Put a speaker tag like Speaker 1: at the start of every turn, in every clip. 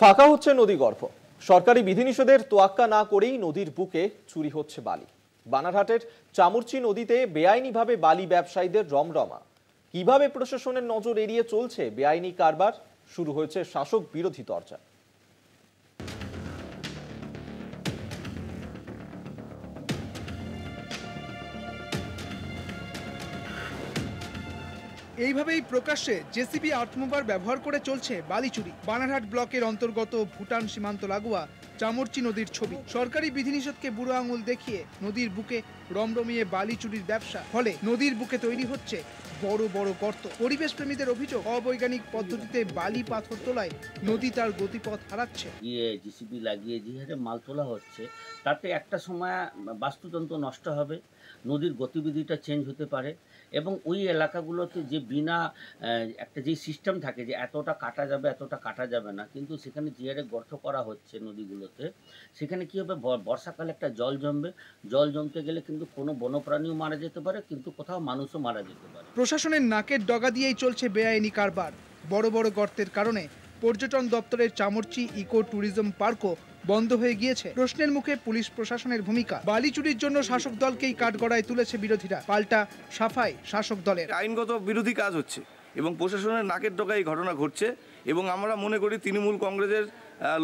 Speaker 1: ফাঁকা হচ্ছে নদী গর্ভ। সরকারি বিধিনিষেধের তোয়াক্কা না করেই নদীর বুকে চুরি হচ্ছে বালি। বানারহাটের চামুরচি নদীতে বেআইনিভাবে বালি ব্যবসায়ীদের রমরমা। কীভাবে প্রশাসনের নজর এড়িয়ে চলছে বেআইনি কারবার? শুরু হয়েছে শাসক বিরোধী তরজা।
Speaker 2: এইভাবেই প্রকাশ্যে জেসিবি আত্মবার ব্যবহার করে চলছে বালি চুরি বানারহাট ব্লকের অন্তর্গত ভুটান সীমান্ত লাগোয়া চামরচি নদীর ছবি। সরকারি বিধিনিষেধকে বুড়ো আঙুল দেখিয়ে নদীর বুকে রমরমিয়ে বালি চুরির ব্যবসা। ফলে নদীর বুকে তৈরি হচ্ছে বড় বড় গর্ত। পরিবেশ প্রেমীদের অভিযোগ, অবৈজ্ঞানিক পদ্ধতিতে বালি পাথর তোলায় নদী তার গতিপথ হারাচ্ছে।
Speaker 3: গিয়ে জিসিবি লাগিয়ে যে হারে মাল তোলা হচ্ছে, তাতে একটা সময় বাস্তুতন্ত্র নষ্ট হবে, নদীর গতিবিধিটা চেঞ্জ হতে পারে এবং ওই এলাকাগুলোতে যে বিনা একটা যে সিস্টেম থাকে যে এতটা কাটা যাবে, এতটা কাটা যাবে না, কিন্তু সেখানে যে হারে গর্ত করা হচ্ছে নদীগুলোতে, সেখানে কী হবে? বর্ষাকালে একটা জল জমবে, জল জমতে গেলে কিন্তু কোনো বনপ্রাণীও মারা যেতে পারে, কিন্তু কোথাও মানুষও মারা যেতে পারে।
Speaker 2: প্রশাসনের নাকের ডগা দিয়েই চলছে বেআইনি কারবার, বড় বড় গর্তের কারণে। পর্যটন দপ্তরের চামরচি ইকো ট্যুরিজম পার্কও বন্ধ হয়ে গিয়েছে। প্রশ্নের মুখে পুলিশ প্রশাসনের ভূমিকা। বালি চুরির জন্য শাসক দলকেই কাঠগড়ায় তুলেছে বিরোধীরা। পাল্টা সাফাই শাসক দলের।
Speaker 4: আইনগত বিরোধী কাজ হচ্ছে এবং প্রশাসনের নাকের ডগায় এই ঘটনা ঘটছে এবং আমরা মনে করি তৃণমূল কংগ্রেসের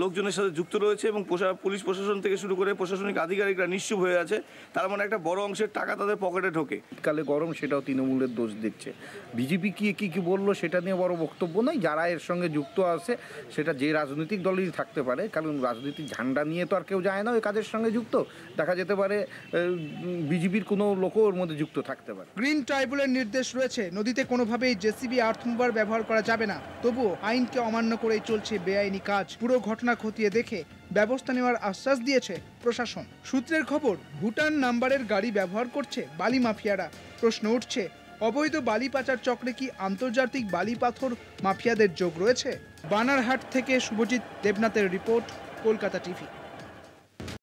Speaker 4: লোকজনের সাথে যুক্ত রয়েছে এবং পুলিশ প্রশাসন থেকে শুরু করে প্রশাসনিক আধিকারিকরা নিশ্চুপ হয়ে আছে। তার মানে একটা বড় অংশের টাকা তাদের পকেটে ঢোকে।
Speaker 5: কালে গরম সেটাও তৃণমূলের দোষ দিচ্ছে। বিজেপি কি কি কি বলল সেটা নিয়ে বড় বক্তব্য নয়। যারা এর সঙ্গে যুক্ত আছে সেটা যে রাজনৈতিক দলেরই থাকতে পারে কারণ রাজনৈতিক ঝান্ডা নিয়ে তো আর কেউ যায় না ওই কাজের সঙ্গে যুক্ত। দেখা যেতে পারে বিজেপির কোনো লোকও ওর মধ্যে যুক্ত থাকতে পারে।
Speaker 2: গ্রিন ট্রাইব্যুনালের নির্দেশ রয়েছে নদীতে কোনোভাবেই জেসিবি আর্থমোবার ব্যবহার করা যাবে না। তবুও আইনকে অমান্য করেই চলছে বেআইনি কাজ। পুরো ঘটনা খতিয়ে দেখে ব্যবস্থা নেওয়ার আশ্বাস দিয়েছে প্রশাসন। সূত্রের খবর, ভুটান নাম্বারের গাড়ি ব্যবহার করছে বালি মাফিয়ারা। প্রশ্ন উঠছে, অবৈধ বালি পাচার চক্রে কি আন্তর্জাতিক বালি পাথর মাফিয়াদের যোগ রয়েছে? বানারহাট থেকে শুভজিৎ দেবনাথের রিপোর্ট, কলকাতা টিভি।